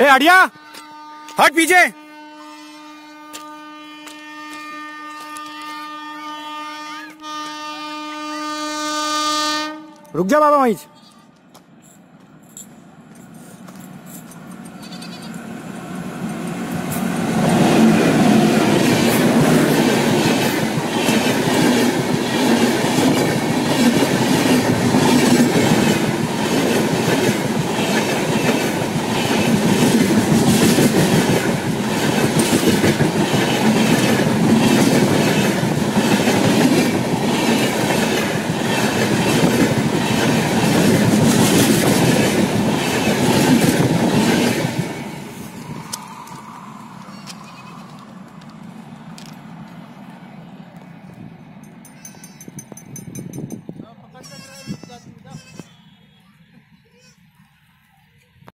ए अड़िया। हट पीछे। रुक जा बाबा वहीं